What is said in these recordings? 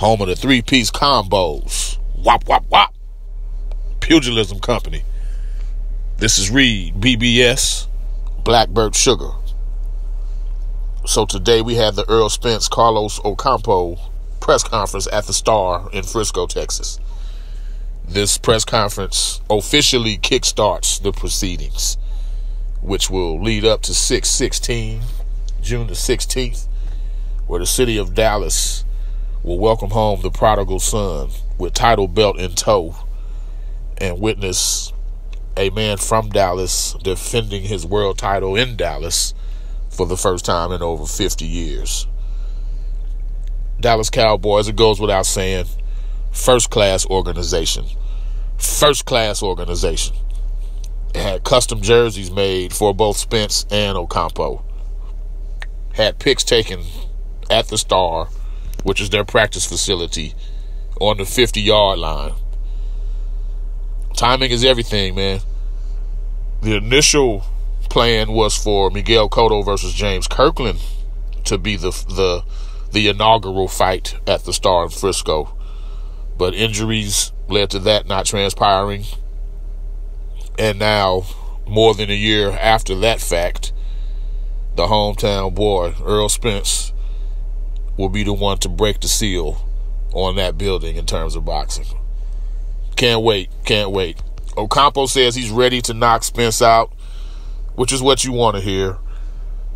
home of the three piece combos. Wop, wop, wop. Pugilism Company. This is Reed, BBS, Blackbird Sugar. So today we have the Errol Spence Carlos Ocampo press conference at the Star in Frisco, Texas. This press conference officially kickstarts the proceedings, which will lead up to 616, June the 16th, where the city of Dallas will welcome home the prodigal son with title belt in tow and witness a man from Dallas defending his world title in Dallas for the first time in over 50 years. Dallas Cowboys, it goes without saying, first class organization. First class organization. It had custom jerseys made for both Spence and Ocampo. Had picks taken at the Star, which is their practice facility, on the 50 yard line. Timing is everything, man. The initial plan was for Miguel Cotto versus James Kirkland to be the the the inaugural fight at the Star in Frisco. But injuries led to that not transpiring. And now, more than a year after that fact, the hometown boy, Errol Spence, will be the one to break the seal on that building in terms of boxing. Can't wait. Can't wait. Ocampo says he's ready to knock Spence out, which is what you want to hear.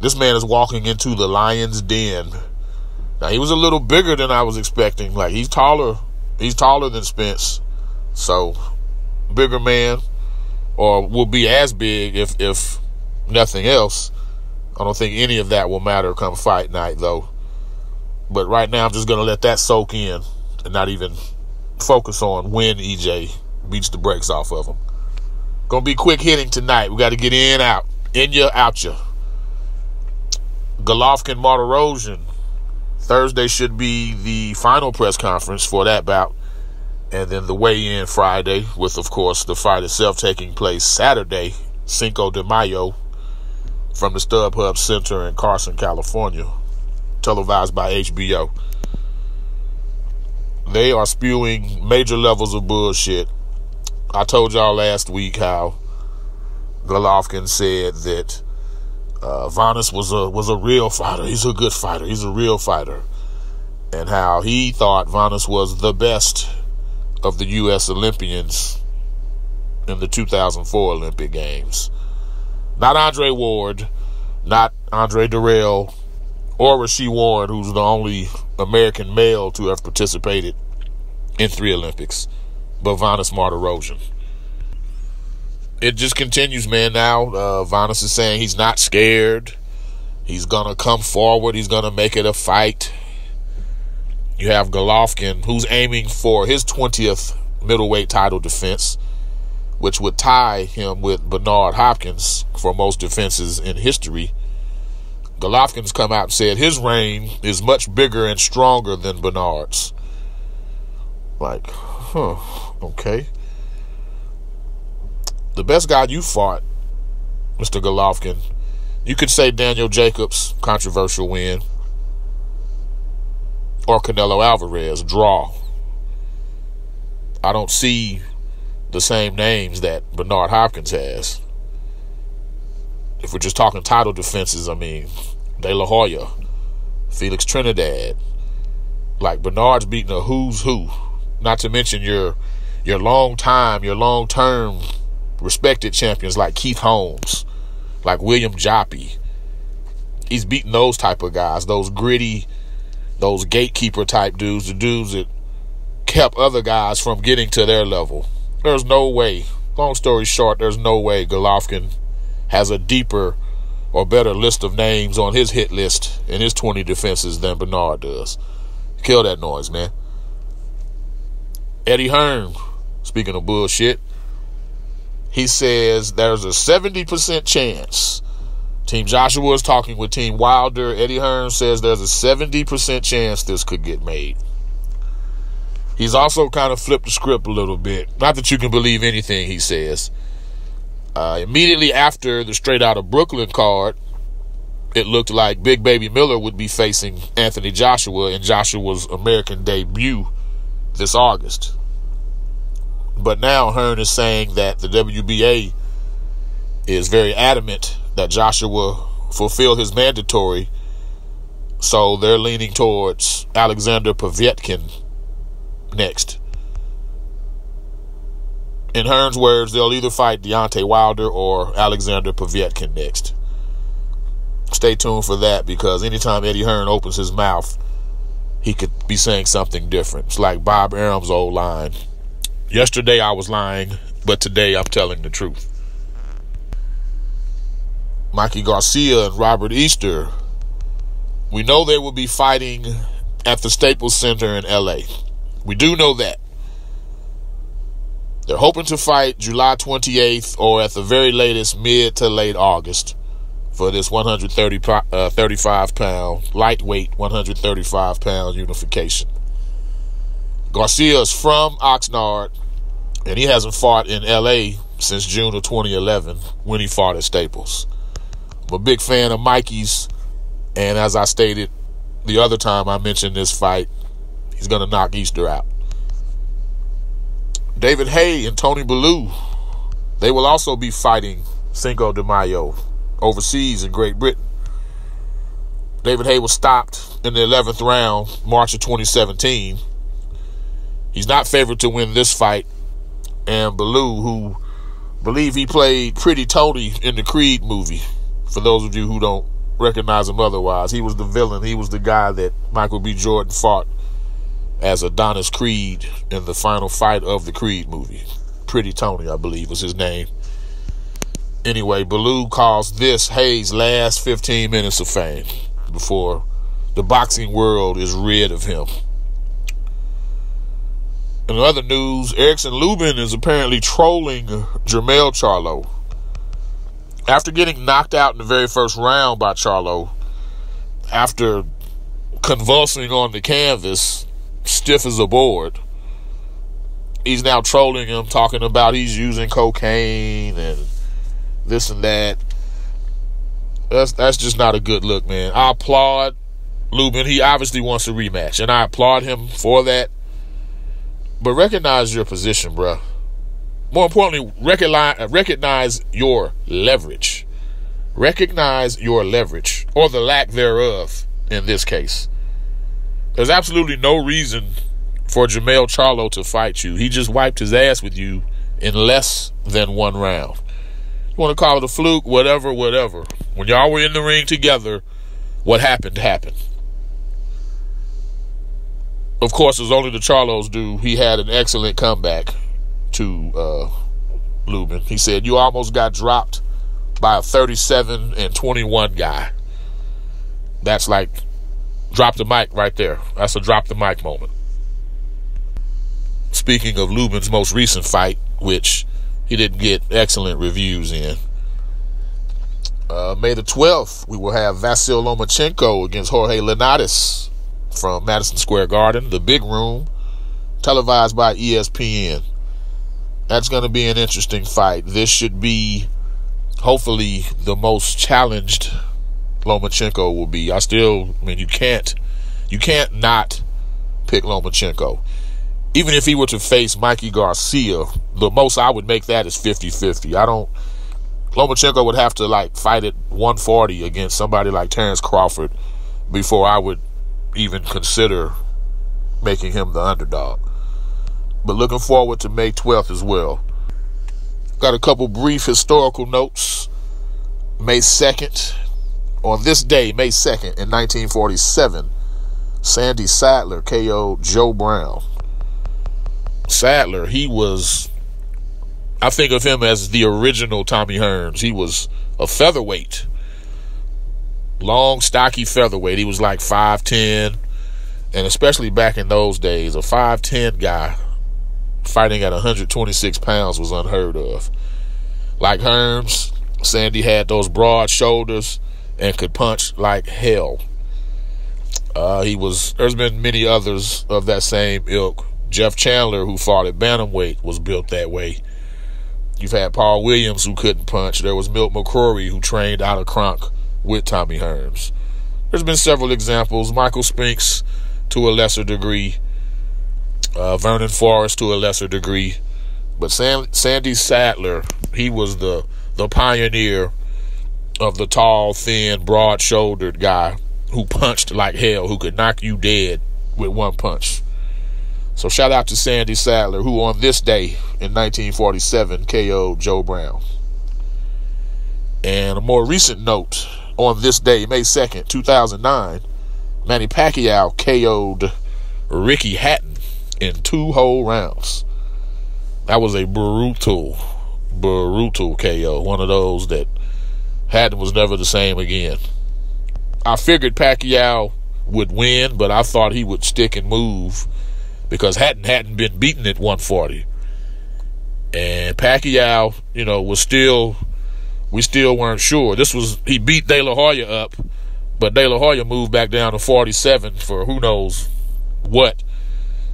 This man is walking into the lion's den. Now he was a little bigger than I was expecting. Like he's taller, he's taller than Spence, so bigger man, or will be as big if if nothing else. I don't think any of that will matter come fight night though. But right now I'm just gonna let that soak in and not even focus on when EJ beats the brakes off of him. Gonna be quick hitting tonight. We got to get in, out, in ya, out you. Golovkin, Martirosyan. Thursday should be the final press conference for that bout, and then the weigh-in Friday, with of course the fight itself taking place Saturday, Cinco de Mayo, from the StubHub Center in Carson, California, televised by HBO. They are spewing major levels of bullshit. I told y'all last week how Golovkin said that uh, Vanes was a was a real fighter. He's a good fighter. He's a real fighter, and how he thought Vanes was the best of the U.S. Olympians in the 2004 Olympic Games. Not Andre Ward, not Andre Dirrell, or Rau'shee Ward, who's the only American male to have participated in three Olympics, but Vanes Martirosyan it just continues, man. Now, uh, Vanes is saying he's not scared. He's gonna come forward. He's gonna make it a fight. You have Golovkin, who's aiming for his 20th middleweight title defense, which would tie him with Bernard Hopkins for most defenses in history. Golovkin's come out and said his reign is much bigger and stronger than Bernard's. Like, huh, okay the best guy you fought, Mr. Golovkin, you could say Daniel Jacobs, controversial win, or Canelo Alvarez, draw. I don't see the same names that Bernard Hopkins has. If we're just talking title defenses, I mean, De La Hoya, Felix Trinidad. Like Bernard's beating a who's who. Not to mention your your long time, your long term respected champions like Keith Holmes, like William Joppy. He's beating those type of guys, those gritty, those gatekeeper type dudes, the dudes that kept other guys from getting to their level. There's no way. Long story short, there's no way Golovkin has a deeper or better list of names on his hit list in his 20 defenses than Bernard does. Kill that noise, man. Eddie Hearn, speaking of bullshit, he says there's a 70% chance. Team Joshua is talking with Team Wilder. Eddie Hearn says there's a 70% chance this could get made. He's also kind of flipped the script a little bit. Not that you can believe anything he says. Uh, immediately after the Straight Out of Brooklyn card, it looked like Big Baby Miller would be facing Anthony Joshua in Joshua's American debut this August. But now Hearn is saying that the WBA is very adamant that Joshua fulfill his mandatory, so they're leaning towards Alexander Povetkin next. In Hearn's words, they'll either fight Deontay Wilder or Alexander Povetkin next. Stay tuned for that because anytime Eddie Hearn opens his mouth, he could be saying something different. It's like Bob Arum's old line. Yesterday I was lying, but today I'm telling the truth. Mikey Garcia and Robert Easter, we know they will be fighting at the Staples Center in LA. We do know that. They're hoping to fight July 28th or at the very latest mid to late August for this 130 uh, 35 pound lightweight 135 pound unification. Garcia is from Oxnard and he hasn't fought in LA since June of 2011 when he fought at Staples. I'm a big fan of Mikey's, and as I stated the other time I mentioned this fight, he's going to knock Easter out. David Haye and Tony Bellew, they will also be fighting Cinco de Mayo overseas in Great Britain. David Haye was stopped in the 11th round, March of 2017. He's not favored to win this fight. And Bellew, who believe he played Pretty Tony in the Creed movie, for those of you who don't recognize him otherwise, he was the villain. He was the guy that Michael B. Jordan fought as Adonis Creed in the final fight of the Creed movie. Pretty Tony, I believe, was his name. Anyway, Bellew calls this Haye's last 15 minutes of fame before the boxing world is rid of him. In other news, Erickson Lubin is apparently trolling Jermell Charlo. After getting knocked out in the very first round by Charlo, after convulsing on the canvas, stiff as a board. He's now trolling him, talking about he's using cocaine and this and that. That's that's just not a good look, man. I applaud Lubin. He obviously wants a rematch, and I applaud him for that. But recognize your position, bro. More importantly, recognize recognize your leverage. Recognize your leverage, or the lack thereof, in this case. There's absolutely no reason for Jermell Charlo to fight you. He just wiped his ass with you in less than one round. You want to call it a fluke, whatever, whatever. When y'all were in the ring together, what happened happened. Of course, as only the Charlos do, he had an excellent comeback to uh, Lubin. He said, You almost got dropped by a 37 and 21 guy. That's like Drop the mic right there. That's a drop the mic moment. Speaking of Lubin's most recent fight, which he didn't get excellent reviews in. Uh, May the 12th, we will have Vasyl Lomachenko against Jorge Linares from Madison Square Garden, the big room, televised by ESPN. That's going to be an interesting fight. This should be, hopefully, the most challenged Lomachenko will be. I still, I mean, you can't, you can't not pick Lomachenko. Even if he were to face Mikey Garcia, the most I would make that is 50-50. I don't, Lomachenko would have to like fight at 140 against somebody like Terrence Crawford before I would even consider making him the underdog. But looking forward to May 12th as well. Got a couple brief historical notes. May 2nd, on this day, May 2nd, in 1947, Sandy Saddler KO'd Joe Brown. Saddler, he was, I think of him as the original Tommy Hearns. He was a featherweight, long, stocky featherweight. He was like 5'10, and especially back in those days, a 5'10 guy fighting at 126 pounds was unheard of. Like Hearns, Sandy had those broad shoulders and could punch like hell. Uh, he was. There's been many others of that same ilk. Jeff Chandler, who fought at bantamweight, was built that way. You've had Paul Williams, who couldn't punch. There was Milt McCrory, who trained out of Kronk with Tommy Hearns. There's been several examples. Michael Spinks to a lesser degree, uh, Vernon Forrest to a lesser degree, but Sam, Sandy Saddler, he was the the pioneer of the tall, thin, broad-shouldered guy who punched like hell, who could knock you dead with one punch. So shout out to Sandy Saddler, who on this day in 1947 KO'd Joe Brown. And a more recent note, on this day, May 2nd, 2009, Manny Pacquiao KO'd Ricky Hatton in two whole rounds. That was a brutal, brutal KO. One of those that Hatton was never the same again. I figured Pacquiao would win, but I thought he would stick and move because Hatton hadn't been beaten at 140. And Pacquiao, you know, was still, we still weren't sure. This was, he beat De La Hoya up, but De La Hoya moved back down to 47 for who knows what.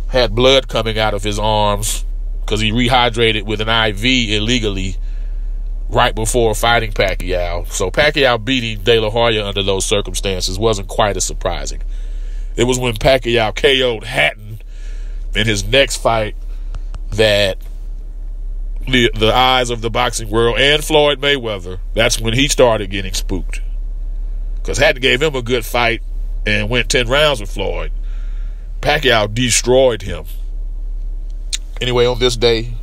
Had blood coming out of his arms because he rehydrated with an IV illegally right before fighting Pacquiao. So Pacquiao beating De La Hoya under those circumstances wasn't quite as surprising. It was when Pacquiao KO'd Hatton in his next fight that the the eyes of the boxing world and Floyd Mayweather, that's when he started getting spooked. Because Hatton gave him a good fight and went 10 rounds with Floyd. Pacquiao destroyed him. Anyway, on this day,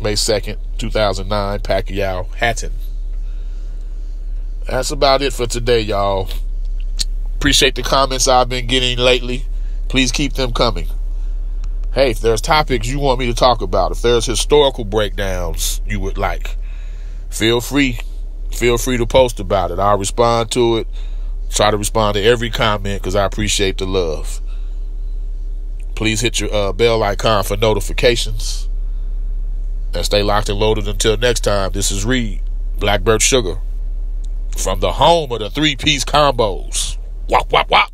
May 2nd, 2009, Pacquiao Hatton. That's about it for today, y'all. Appreciate the comments I've been getting lately. Please keep them coming. Hey, if there's topics you want me to talk about, if there's historical breakdowns you would like, feel free. Feel free to post about it. I'll respond to it. Try to respond to every comment because I appreciate the love. Please hit your uh, bell icon for notifications. And stay locked and loaded until next time. This is Reed, Blackbird Sugar, from the home of the three piece combos. Wop, wop, wop.